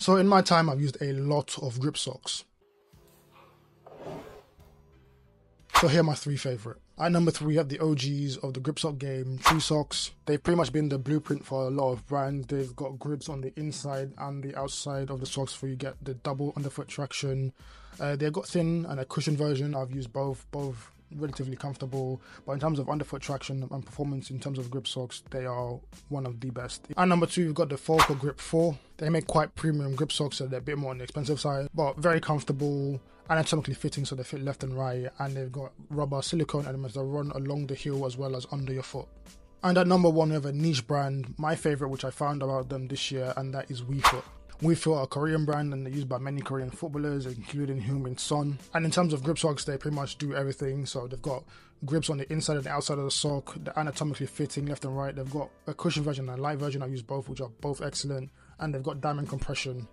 So in my time, I've used a lot of grip socks. So here are my three favorite. At number three, we have the OGs of the grip sock game, Trusox. They've pretty much been the blueprint for a lot of brands. They've got grips on the inside and the outside of the socks for you get the double underfoot traction. Uh, they've got thin and a cushion version. I've used both, both relatively comfortable. But in terms of underfoot traction and performance in terms of grip socks, they are one of the best. And number two, we've got the Focal Grip 4. They make quite premium grip socks, so they're a bit more on the expensive side, but very comfortable anatomically fitting so they fit left and right and they've got rubber silicone elements that run along the heel as well as under your foot. And at number one we have a niche brand my favorite which i found about them this year and that is wefoot wefoot are a korean brand and they're used by many korean footballers including Heung-min Son. And in terms of grip socks they pretty much do everything. So they've got grips on the inside and the outside of the sock they're anatomically fitting left and right. They've got a cushion version and a light version. I use both which are both excellent and they've got diamond compression